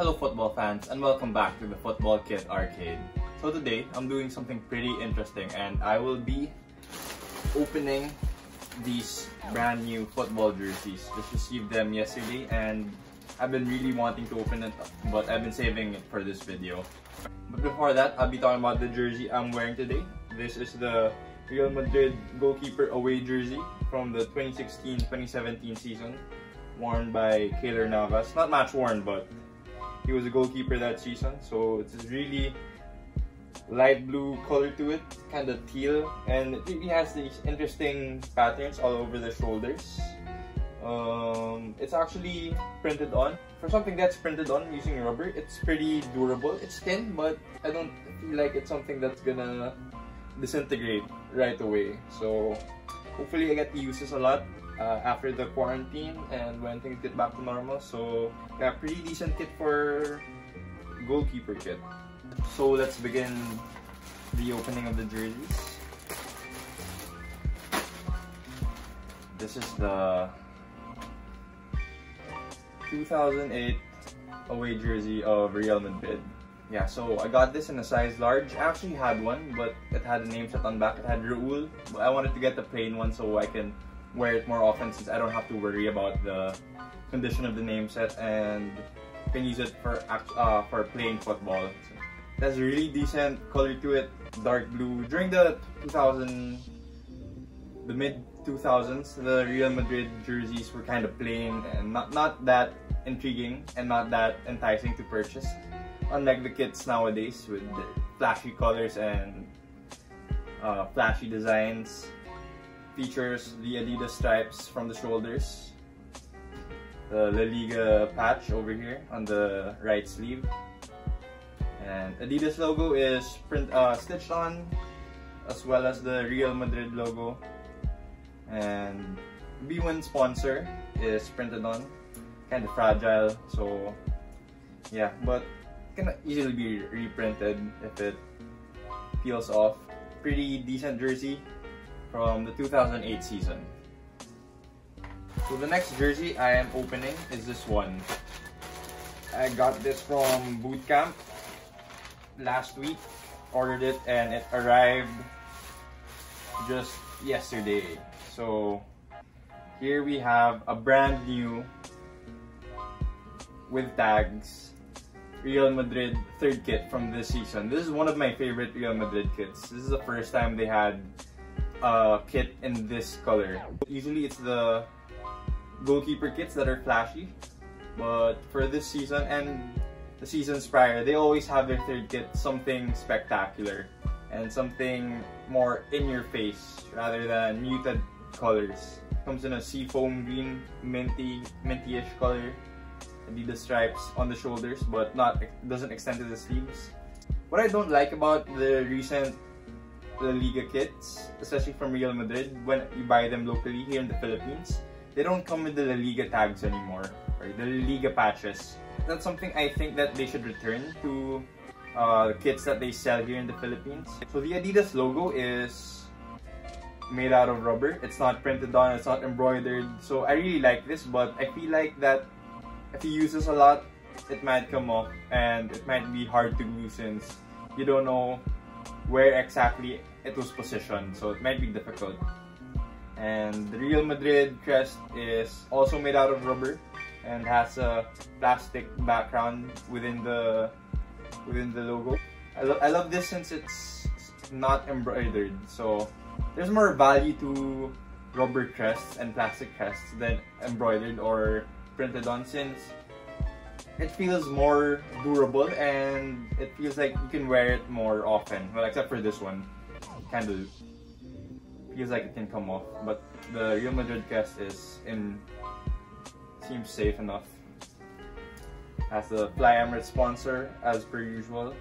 Hello football fans and welcome back to the Football Kit Arcade. So today I'm doing something pretty interesting and I will be opening these brand new football jerseys. Just received them yesterday and I've been really wanting to open it but I've been saving it for this video. But before that, I'll be talking about the jersey I'm wearing today. This is the Real Madrid goalkeeper away jersey from the 2016-2017 season worn by Keylor Navas. Not match worn, but he was a goalkeeper that season. So it's really light blue color to it, kind of teal, and it really has these interesting patterns all over the shoulders. Um, it's actually printed on. For something that's printed on using rubber, it's pretty durable. It's thin, but I don't feel like it's something that's gonna disintegrate right away. So hopefully I get to use this a lot uh, after the quarantine and when things get back to normal. So yeah, pretty decent kit for goalkeeper kit. So let's begin the opening of the jerseys. This is the 2008 away jersey of Real Madrid. Yeah, so I got this in a size large. I actually had one, but it had a name set on back. It had Raul, but I wanted to get the plain one so I can wear it more often since I don't have to worry about the condition of the name set and can use it for uh, for playing football. So it has a really decent color to it, dark blue. During the 2000, the mid 2000s, the Real Madrid jerseys were kind of plain and not not that intriguing and not that enticing to purchase. Unlike the kits nowadays with flashy colors and uh, flashy designs, features the Adidas stripes from the shoulders, the La Liga patch over here on the right sleeve, and Adidas logo is print uh, stitched on, as well as the Real Madrid logo, and bwin sponsor is printed on, kind of fragile, so yeah, but can easily be reprinted if it peels off. Pretty decent jersey from the 2008 season. So the next jersey I am opening is this one. I got this from Bootcamp last week. Ordered it and it arrived just yesterday. So here we have a brand new with tags Real Madrid third kit from this season. This is one of my favorite Real Madrid kits. This is the first time they had a kit in this color. Usually it's the goalkeeper kits that are flashy, but for this season and the seasons prior, they always have their third kit something spectacular and something more in your face rather than muted colors. Comes in a seafoam green, minty, minty-ish color Adidas stripes on the shoulders but not doesn't extend to the sleeves. What I don't like about the recent La Liga kits, especially from Real Madrid, when you buy them locally here in the Philippines, they don't come with the La Liga tags anymore, or the La Liga patches. That's something I think that they should return to uh, the kits that they sell here in the Philippines. So the Adidas logo is made out of rubber. It's not printed on, it's not embroidered. So I really like this, but I feel like that if you use this a lot, it might come off and it might be hard to glue since you don't know where exactly it was positioned. So it might be difficult. And the Real Madrid crest is also made out of rubber and has a plastic background within the within the logo. I, lo I love this since it's not embroidered. So there's more value to rubber crests and plastic crests than embroidered or printed on since it feels more durable and it feels like you can wear it more often. Well, except for this one. Kind of feels like it can come off. But the Real Madrid crest is in seems safe enough. Has the Fly Emirates sponsor as per usual.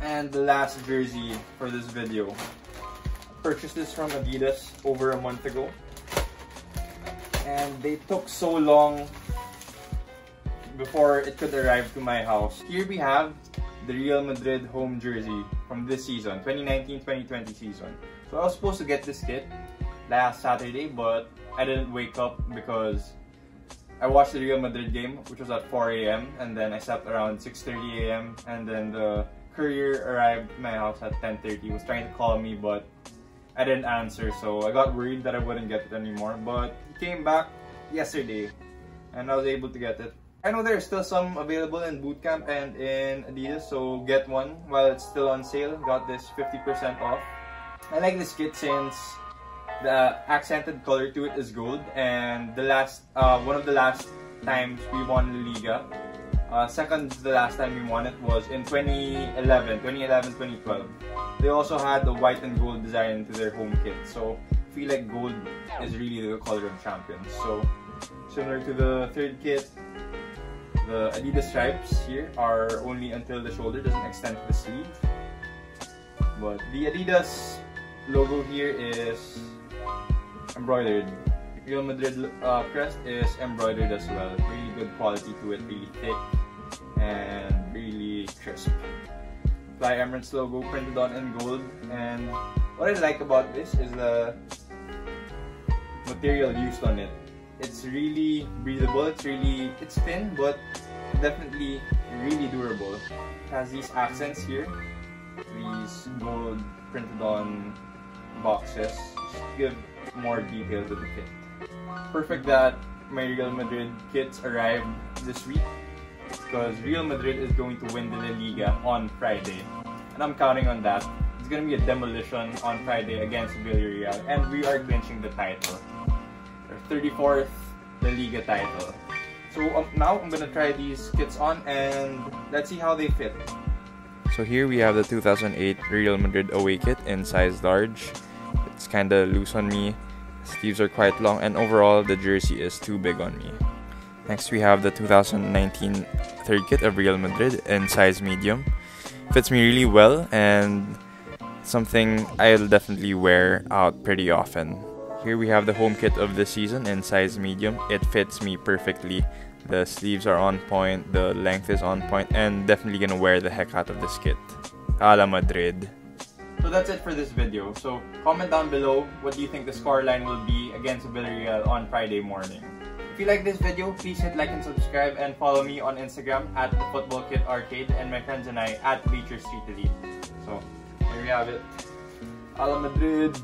And the last jersey for this video. I Purchased this from Adidas over a month ago and they took so long before it could arrive to my house. Here we have the Real Madrid home jersey from this season, 2019-2020 season. So I was supposed to get this kit last Saturday, but I didn't wake up because I watched the Real Madrid game, which was at 4 a.m. and then I slept around 6:30 a.m. and then the courier arrived at my house at 10:30. Was trying to call me, but I didn't answer, so I got worried that I wouldn't get it anymore. But he came back yesterday, and I was able to get it. I know there's still some available in Bootcamp and in Adidas, so get one while it's still on sale. Got this 50% off. I like this kit since the accented color to it is gold and the last uh, one of the last times we won La Liga uh, second the last time we won it was in 2011 2011 2012 they also had the white and gold design to their home kit so I feel like gold is really the color of champions so similar to the third kit the Adidas stripes here are only until the shoulder doesn't extend to the sleeve but the Adidas logo here is embroidered. Real Madrid uh, crest is embroidered as well. Really good quality to it, really thick and really crisp. Fly Emirates logo printed on in gold and what I like about this is the material used on it. It's really breathable, it's really, it's thin but definitely really durable. It has these accents here, these gold printed on boxes. Give more detail to the kit. Perfect that my Real Madrid kits arrived this week because Real Madrid is going to win the La Liga on Friday. And I'm counting on that. It's going to be a demolition on Friday against Villarreal and we are clinching the title. Our 34th La Liga title. So um, now I'm to try these kits on and let's see how they fit. So here we have the 2008 Real Madrid away kit in size large. It's kind of loose on me. Sleeves are quite long and overall the jersey is too big on me. Next we have the 2019 third kit of Real Madrid in size medium. Fits me really well and something I'll definitely wear out pretty often. Here we have the home kit of the season in size medium. It fits me perfectly. The sleeves are on point, the length is on point, and definitely gonna wear the heck out of this kit. Hala Madrid. So that's it for this video. So comment down below what do you think the scoreline will be against Villarreal on Friday morning. If you like this video, please hit like and subscribe and follow me on Instagram at the Football Kit Arcade and my friends and I at Bleacher Street Elite. So here we have it. Hala Madrid.